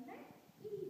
ಅಂದರೆ ಈ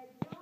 red,